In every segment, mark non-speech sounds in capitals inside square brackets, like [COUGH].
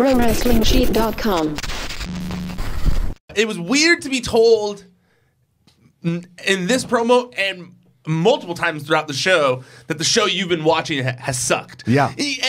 ProWrestlingSheet.com. It was weird to be told in this promo and multiple times throughout the show that the show you've been watching ha- has sucked. Yeah. E-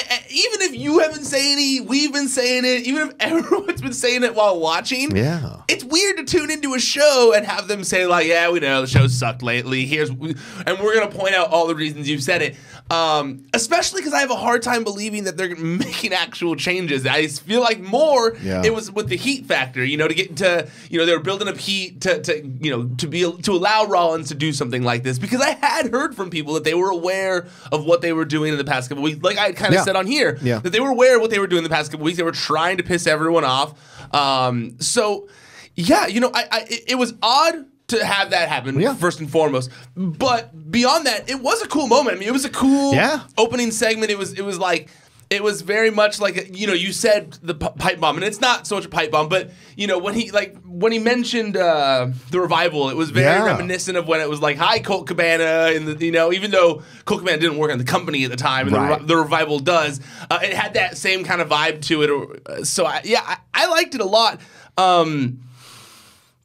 you haven't saying it, we've been saying it, even if [LAUGHS] everyone's been saying it while watching. Yeah. It's weird to tune into a show and have them say like, "Yeah, we know the show's sucked lately. Here's," and we're gonna point out all the reasons you've said it. Um, especially because I have a hard time believing that they're [LAUGHS] making actual changes. I feel like more Yeah. it was with the heat factor. You know, to get to you know they were building up heat to, to you know to be to allow Rollins to do something like this because I had heard from people that they were aware of what they were doing in the past couple weeks. Like I kind of Yeah. said on here Yeah. That they were aware of what they were doing the past couple weeks. They were trying to piss everyone off. Um, so yeah, you know, I, I it, it was odd to have that happen Yeah. first and foremost. But beyond that, it was a cool moment. I mean, it was a cool Yeah. opening segment. It was it was like it was very much like you know you said the pipe bomb, and it's not so much a pipe bomb, but you know when he like when he mentioned uh, the revival, it was very Yeah. reminiscent of when it was like hi Colt Cabana, and the, you know even though Colt Cabana didn't work on the company at the time, and the, Right. Revi- the revival does, uh, it had that same kind of vibe to it. uh, So I, yeah, I, I liked it a lot. Um,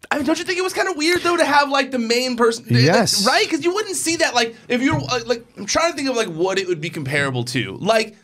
I mean, don't you think it was kind of weird though to have like the main person? Yes. right? Because you wouldn't see that like if you're uh, like I'm trying to think of like what it would be comparable to. Like,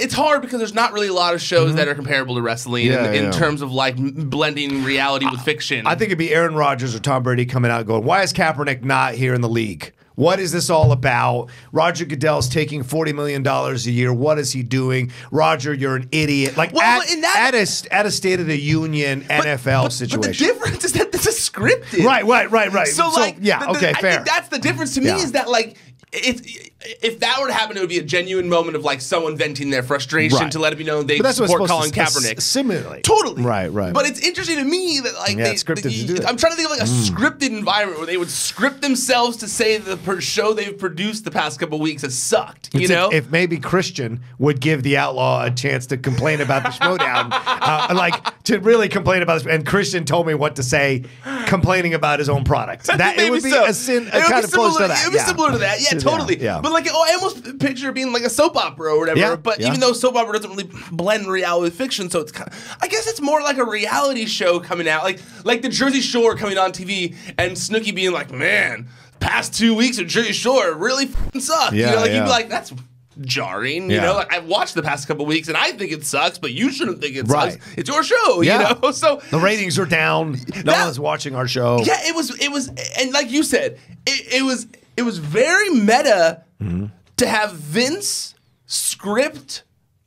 it's hard because there's not really a lot of shows that are comparable to wrestling Mm-hmm. Yeah, in, in yeah. terms of like m- blending reality with fiction. I think it'd be Aaron Rodgers or Tom Brady coming out and going, "Why is Kaepernick not here in the league? What is this all about? Roger Goodell's taking forty million dollars a year. What is he doing? Roger, you're an idiot. Like Well, at, in that- at a at a State of the Union NFL But situation. the difference is that this is scripted. Right, right, right, right. So, like, yeah, the- the- okay, I fair. think that's the difference to me Yeah. is that like. If, if that were to happen, it would be a genuine moment of like someone venting their frustration Right. to let it be known they But that's support Colin to s- Kaepernick. simulate. Totally. Right, right. But it's interesting to me that like Yeah, they, it's scripted they- to do it. Mm. I'm trying to think of like a scripted environment where they would script themselves to say the per show they've produced the past couple weeks has sucked. You It's know? if, if maybe Christian would give the outlaw a chance to complain about the showdown, [LAUGHS] uh, like to really complain about this. And Christian told me what to say, complaining about his own product. That it would be so. a sin, would kind of close similar- to that. It would be yeah. similar to that. Yeah, Yeah, totally. yeah. But like, oh, I almost picture it being like a soap opera or whatever. Yeah, But yeah. even though soap opera doesn't really blend reality with fiction, so it's kind of, I guess it's more like a reality show coming out, like like the Jersey Shore coming on TV and Snooki being like, man, past two weeks of Jersey Shore really f***ing suck. you Yeah, know, like you'd yeah. be like, that's jarring. You Yeah. know, like I've watched the past couple weeks and I think it sucks, but you shouldn't think it Right. sucks. It's your show. Yeah. You know, [LAUGHS] so the ratings are down. No That- one's watching our show. yeah, it was it was and like you said, it, it was it was very meta Mm-hmm. to have Vince script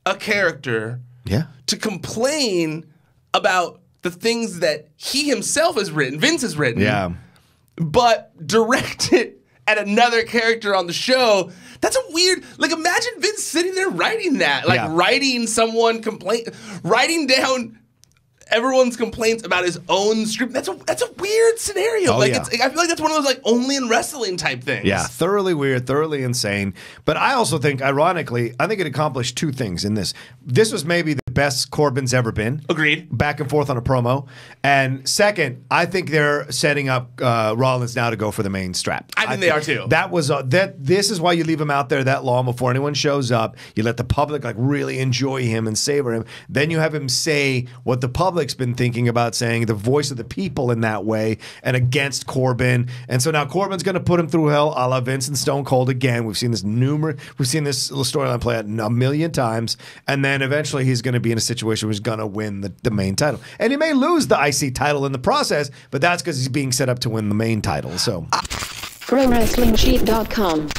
a character Yeah. to complain about the things that he himself has written, Vince has written, Yeah. but direct it at another character on the show. That's a weird. Like, imagine Vince sitting there writing that, like Yeah. writing someone complain, writing down everyone's complaints about his own script. That's a that's a weird scenario. Oh, like, yeah. it's, I feel like that's one of those like only in wrestling type things. Yeah, thoroughly weird, thoroughly insane. But I also think, ironically, I think it accomplished two things in this. This was maybe the best Corbin's ever been. Agreed. Back and forth on a promo. And second, I think they're setting up uh, Rollins now to go for the main strap. I think they are too. That was uh, that. This is why you leave him out there that long before anyone shows up. You let the public like really enjoy him and savor him. Then you have him say what the public's been thinking about saying, the voice of the people in that way, and against Corbin. And so now Corbin's going to put him through hell, a la Vince and Stone Cold again. We've seen this numerous. We've seen this little storyline play out a million times, and then eventually he's going to in a situation where he's going to win the, the main title, and he may lose the IC title in the process, but that's because he's being set up to win the main title. So. ProWrestlingSheet.com.